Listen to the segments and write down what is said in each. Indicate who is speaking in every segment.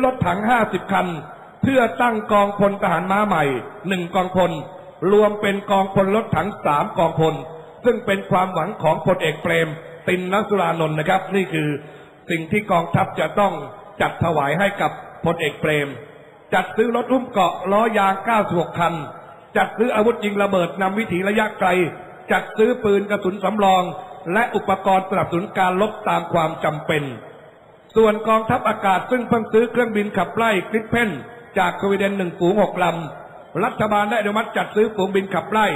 Speaker 1: รถถัง50คัน เพื่อตั้งกองพลทหารม้าใหม่หนึ่งกองพล รวมเป็นกองพลรถถังสามกองพล ซึ่งเป็นความหวังของพลเอกเปรม ตินนสุรานนท์นะครับ นี่คือสิ่งที่กองทัพจะต้องจัดถวายให้กับพลเอกเปรม จัดซื้อรถหุ้มเกาะล้อยาง96คัน จัดซื้ออาวุธยิงระเบิดนำวิถีระยะไกล จัดซื้อปืนกระสุนสำรอง และอุปกรณ์สนับสนุนการลบตามความจำเป็น ส่วนกองทัพอากาศซึ่งเพิ่งซื้อเครื่องบินขับไล่กริปเพนจากสวีเดนหนึ่งฝูงหกลำ รัฐบาลได้อนุมัติจัดซื้อฝูงบินขับไล่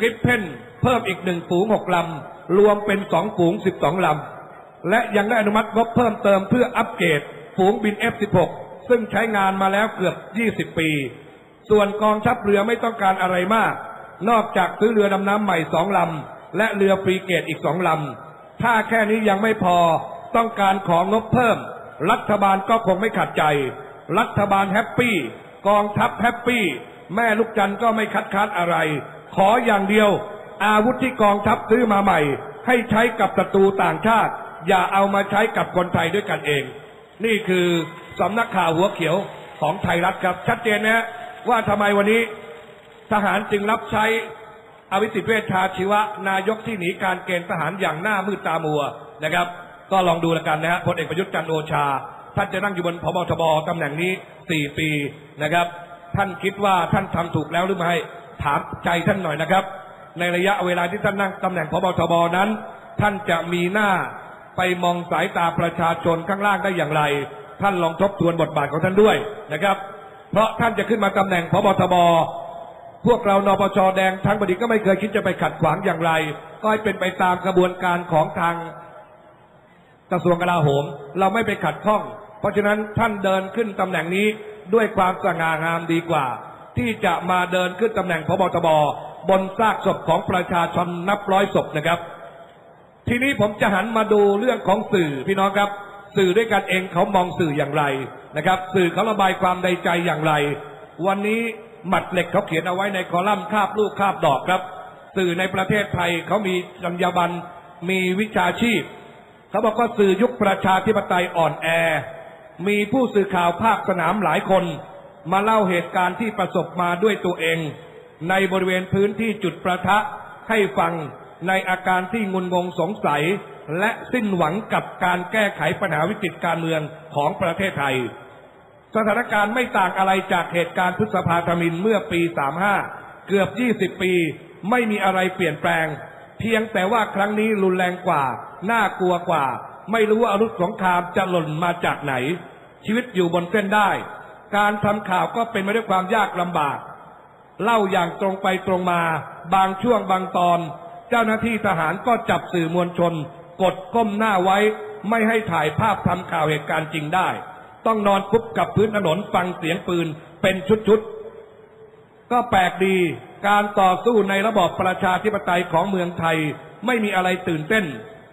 Speaker 1: กริปเพนเพิ่มอีกหนึ่งฝูงหกลำ รวมเป็นสองฝูงสิบสองลำ และยังได้อนุมัติงบเพิ่มเติมเพื่ออัปเกรดฝูงบิน F16 ซึ่งใช้งานมาแล้วเกือบ 20 ปี ส่วนกองทัพเรือไม่ต้องการอะไรมาก นอกจากซื้อเรือดำน้ำใหม่สองลำ และเรือฟรีเกตอีกสองลำ ถ้าแค่นี้ยังไม่พอ ต้องการของงบเพิ่ม รัฐบาลก็คงไม่ขัดใจ รัฐบาลแฮปปี้ กองทัพแฮปปี้ แม่ลูกจันทร์ก็ไม่คัดค้านอะไร ขออย่างเดียว อาวุธที่กองทัพซื้อมาใหม่ ให้ใช้กับศัตรูต่างชาติ อย่าเอามาใช้กับคนไทยด้วยกันเอง นี่คือสำนักข่าวหัวเขียวของไทยรัฐครับ ชัดเจนนะฮะว่าทำไมวันนี้ทหารจึงรับใช้อวิสิทธิเวชชาชีวะ นายกที่หนีการเกณฑ์ทหารอย่างหน้ามืดตามัวนะครับ ก็ลองดูแล้วกันนะฮะพลเอกประยุทธ์จันทร์โอชา ท่านจะนั่งอยู่บนพบทบตำแหน่งนี้4ปีนะครับ ท่านคิดว่าท่านทำถูกแล้วหรือไม่ถามใจท่านหน่อยนะครับ ในระยะเวลาที่ท่านนั่งตำแหน่งพบทบนั้น ท่านจะมีหน้าไปมองสายตาประชาชนข้างล่างได้อย่างไร ท่านลองทบทวนบทบาทของท่านด้วยนะครับ เพราะท่านจะขึ้นมาตำแหน่งพบทบพวกเรานปชแดงทั้งบดีก็ไม่เคยคิดจะไปขัดขวางอย่างไร ก็ให้เป็นไปตามกระบวนการของทาง กระทรวงกลาโหม เราไม่ไปขัดข้อง เพราะฉะนั้นท่านเดินขึ้นตำแหน่งนี้ด้วยความสง่างามดีกว่า ที่จะมาเดินขึ้นตำแหน่งพบทบบนซากศพของประชาชนนับร้อยศพนะครับ ทีนี้ผมจะหันมาดูเรื่องของสื่อพี่น้องครับ สื่อด้วยกันเองเขามองสื่ออย่างไรนะครับ สื่อเขาระบายความในใจอย่างไร วันนี้หมัดเหล็กเขาเขียนเอาไว้ในคอลัมน์คาบลูกคาบดอกครับ สื่อในประเทศไทยเขามีจรรยาบรรณมีวิชาชีพ เขาบอกว่าสื่อยุคประชาธิปไตยอ่อนแอ มีผู้สื่อข่าวภาคสนามหลายคน มาเล่าเหตุการณ์ที่ประสบมาด้วยตัวเอง ในบริเวณพื้นที่จุดประทะให้ฟังในอาการที่งุนงงสงสัย และสิ้นหวังกับการแก้ไขปัญหาวิกฤตการเมืองของประเทศไทย สถานการณ์ไม่ต่างอะไรจากเหตุการณ์พฤษภาธมินเมื่อปี 35 เกือบ 20 ปี ไม่มีอะไรเปลี่ยนแปลง เพียงแต่ว่าครั้งนี้รุนแรงกว่า น่ากลัวกว่า ไม่รู้ว่าอาวุธสงครามจะหล่นมาจากไหน ชีวิตอยู่บนเส้นได้ การทำข่าวก็เป็นไปด้วยความยากลำบาก เล่าอย่างตรงไปตรงมา บางช่วงบางตอน เจ้าหน้าที่ทหารก็จับสื่อมวลชน กดก้มหน้าไว้ ไม่ให้ถ่ายภาพทำข่าวเหตุการณ์จริงได้ ต้องนอนคุบกับพื้นถนนฟังเสียงปืนเป็นชุดๆ ก็แปลกดีการต่อสู้ในระบอบประชาธิปไตยของเมืองไทยไม่มีอะไรตื่นเต้น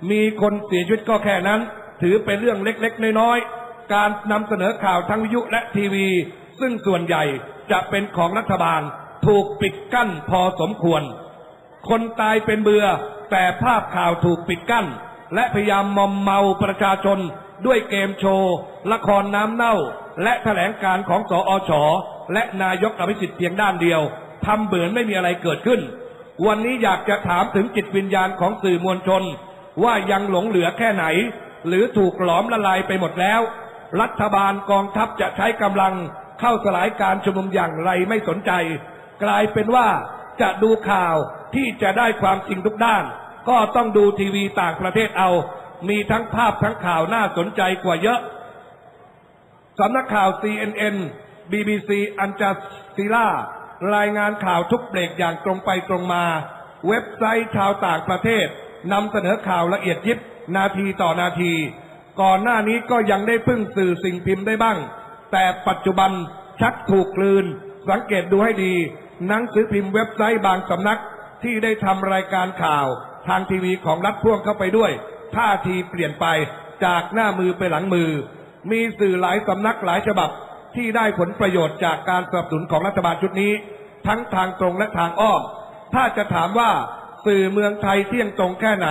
Speaker 1: มีคนเสียชีวิตก็แค่นั้น ถือเป็นเรื่องเล็กๆน้อยๆการนำเสนอข่าวทั้งวิทยุและทีวี ซึ่งส่วนใหญ่จะเป็นของรัฐบาลถูกปิดกั้นพอสมควร คนตายเป็นเบือ แต่ภาพข่าวถูกปิดกั้น และพยายามมอมเมาประชาชน ด้วยเกมโชว์ ละครน้ำเน่า และแถลงการของสออชและนายกอภิสิทธิ์เพียงด้านเดียวทำเหมือนไม่มีอะไรเกิดขึ้น วันนี้อยากจะถามถึงจิตวิญญาณของสื่อมวลชน ว่ายังหลงเหลือแค่ไหน หรือถูกหลอมละลายไปหมดแล้ว รัฐบาลกองทัพจะใช้กำลังเข้าสลายการชุมนุมอย่างไรไม่สนใจ กลายเป็นว่าจะดูข่าวที่จะได้ความจริงทุกด้าน ก็ต้องดูทีวีต่างประเทศเอา มีทั้งภาพทั้งข่าวน่าสนใจกว่าเยอะสำนักข่าว CNN BBC อันจาซีล่ารายงานข่าวทุกเบรกอย่างตรงไปตรงมา เว็บไซต์ชาวต่างประเทศ นำเสนอข่าวละเอียดยิบนาทีต่อนาที ก่อนหน้านี้ก็ยังได้พึ่งสื่อสิ่งพิมพ์ได้บ้าง แต่ปัจจุบันชักถูกกลืน สังเกตดูให้ดี หนังสือพิมพ์เว็บไซต์บางสำนักที่ได้ทำรายการข่าว ทางทีวีของรัฐพ่วงเข้าไปด้วย ท่าทีเปลี่ยนไปจากหน้ามือไปหลังมือ มีสื่อหลายสำนักหลายฉบับที่ได้ผลประโยชน์จากการสนับสนุนของรัฐบาลชุดนี้ ทั้งทางตรงและทางอ้อม ถ้าจะถามว่า สื่อเมืองไทยเที่ยงตรงแค่ไหน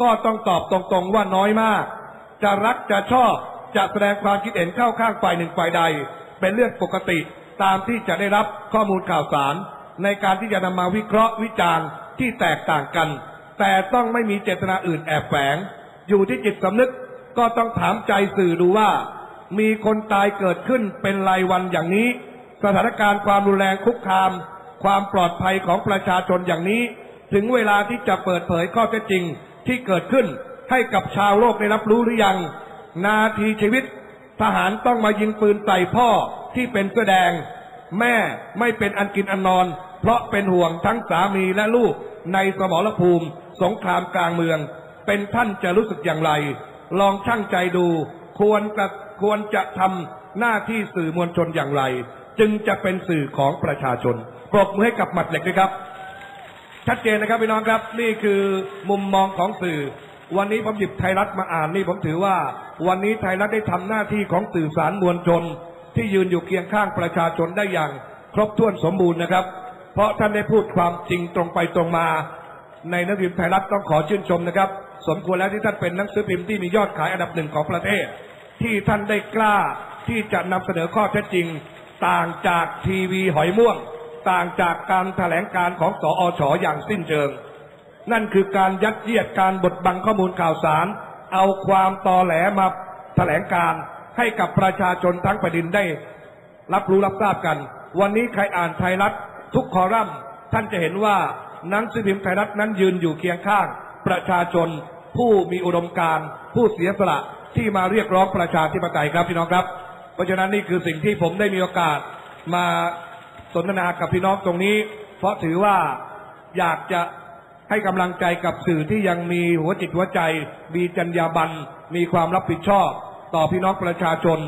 Speaker 1: ก็ต้องตอบตรงๆว่าน้อยมาก จะรักจะชอบจะแสดงความคิดเห็นเข้าข้างฝ่ายหนึ่งฝ่ายใด เป็นเรื่องปกติตามที่จะได้รับข้อมูลข่าวสาร ในการที่จะนำมาวิเคราะห์วิจารณ์ที่แตกต่างกัน แต่ต้องไม่มีเจตนาอื่นแอบแฝง อยู่ที่จิตสำนึกก็ต้องถามใจสื่อดูว่า มีคนตายเกิดขึ้นเป็นรายวันอย่างนี้ สถานการณ์ความรุนแรงคุกคาม ความปลอดภัยของประชาชนอย่างนี้ ถึงเวลาที่จะเปิดเผยข้อเท็จจริงที่เกิดขึ้นให้กับชาวโลกได้รับรู้หรือยัง นาทีชีวิต ทหารต้องมายิงปืนใส่พ่อที่เป็นเสื้อแดง แม่ไม่เป็นอันกินอันนอน เพราะเป็นห่วงทั้งสามีและลูกในสมรภูมิ สงครามกลางเมือง เป็นท่านจะรู้สึกอย่างไร ลองช่างใจดู ควรจะควรจะทำหน้าที่สื่อมวลชนอย่างไร จึงจะเป็นสื่อของประชาชนปรบมือให้กับหมัดเหล็กด้วยครับ ชัดเจนนะครับพี่น้องครับ นี่คือมุมมองของสื่อ วันนี้ผมหยิบไทยรัฐมาอ่านนี่ผมถือว่า วันนี้ไทยรัฐได้ทำหน้าที่ของสื่อสารมวลชน ที่ยืนอยู่เคียงข้างประชาชนได้อย่างครบถ้วนสมบูรณ์นะครับ เพราะท่านได้พูดความจริงตรงไปตรงมา ในนังสือพิมพ์ไทยรัฐต้องขอชื่นชมนะครับ สมควรแล้วที่ท่านเป็นนังสือพิมพ์ที่มียอดขายอันดับหนึ่งของประเทศ ที่ท่านได้กล้าที่จะนำเสนอข้อเท็จจริง ต่างจากทีวีหอยม่วง ต่างจากการแถลงการของสอชอย่างสิ้นเชิง นั่นคือการยัดเยียดการบดบังข้อมูลข่าวสาร เอาความตอแหลมาแถลงการให้กับประชาชนทั้งแผ่นดินได้ รับรู้รับทราบกัน วันนี้ใครอ่านไทยรัฐทุกคอลัมน์ท่านจะเห็นว่านังสือพิมพ์ไทยรัฐนั้นยืนอยู่เคียงข้าง ประชาชนผู้มีอุดมการณ์ ผู้เสียสละที่มาเรียกร้องประชาธิปไตยครับพี่น้องครับ เพราะฉะนั้นนี่คือสิ่งที่ผมได้มีโอกาสมา สนทนากับพี่น้องตรงนี้ เพราะถือว่าอยากจะให้กำลังใจกับสื่อที่ยังมีหัวจิตหัวใจ มีจรรยาบรรณมีความรับผิดชอบ ต่อพี่น้องประชาชน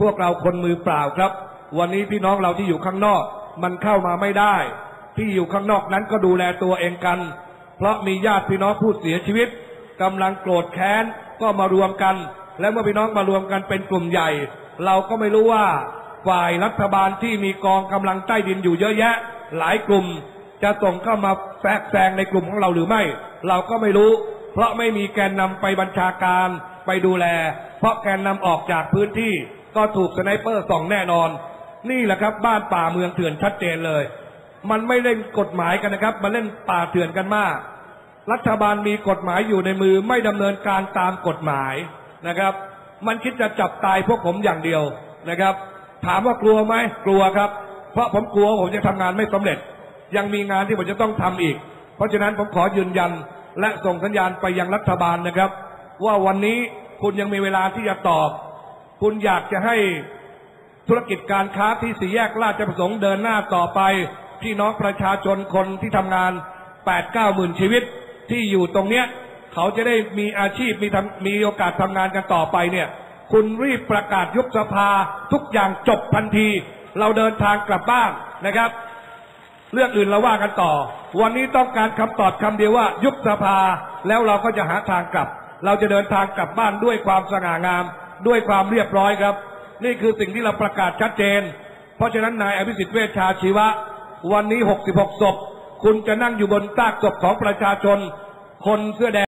Speaker 1: พวกเราคนมือเปล่าครับ วันนี้พี่น้องเราที่อยู่ข้างนอก มันเข้ามาไม่ได้ ที่อยู่ข้างนอกนั้นก็ดูแลตัวเองกัน เพราะมีญาติพี่น้องผู้เสียชีวิตกำลังโกรธแค้นก็มารวมกัน และเมื่อพี่น้องมารวมกันเป็นกลุ่มใหญ่ เราก็ไม่รู้ว่า ฝ่ายรัฐบาลที่มีกองกำลังใต้ดินอยู่เยอะแยะ หลายกลุ่มจะส่งเข้ามาแทรกแซงในกลุ่มของเราหรือไม่ เราก็ไม่รู้ เพราะไม่มีแกนนำไปบัญชาการไปดูแล เพราะแกนนำออกจากพื้นที่ก็ถูกสไนเปอร์ส่องแน่นอน นี่แหละครับ บ้านป่าเมืองเถื่อนชัดเจนเลย มันไม่เล่นกฎหมายกันนะครับ มันเล่นป่าเถื่อนกันมาก รัฐบาลมีกฎหมายอยู่ในมือไม่ดำเนินการตามกฎหมายนะครับ มันคิดจะจับตายพวกผมอย่างเดียวนะครับ ถามว่ากลัวไหมกลัวครับ เพราะผมกลัวผมจะทำงานไม่สำเร็จ ยังมีงานที่ผมจะต้องทำอีก เพราะฉะนั้นผมขอยืนยันและส่งสัญญาณไปยังรัฐบาลนะครับ ว่าวันนี้คุณยังมีเวลาที่จะตอบ คุณอยากจะให้ธุรกิจการค้าที่สี่แยกราชประสงค์เดินหน้าต่อไป พี่น้องประชาชนคนที่ทำงาน8 9หมื่นชีวิตที่อยู่ตรงเนี้ย เขาจะได้มีอาชีพมีมีโอกาสทำงานกันต่อไปเนี่ย คุณรีบประกาศยุบสภาทุกอย่างจบทันที เราเดินทางกลับบ้านนะครับ เรื่องอื่นเราว่ากันต่อ วันนี้ต้องการคำตอบคำเดียวว่า ยุบสภาแล้วเราก็จะหาทางกลับ เราจะเดินทางกลับบ้านด้วยความสง่างาม ด้วยความเรียบร้อยครับ นี่คือสิ่งที่เราประกาศชัดเจน เพราะฉะนั้นนายอภิสิทธิ์เวชชาชีวะ วันนี้ 66ศพคุณจะนั่งอยู่บนซากศพของประชาชน คนเสื้อแดง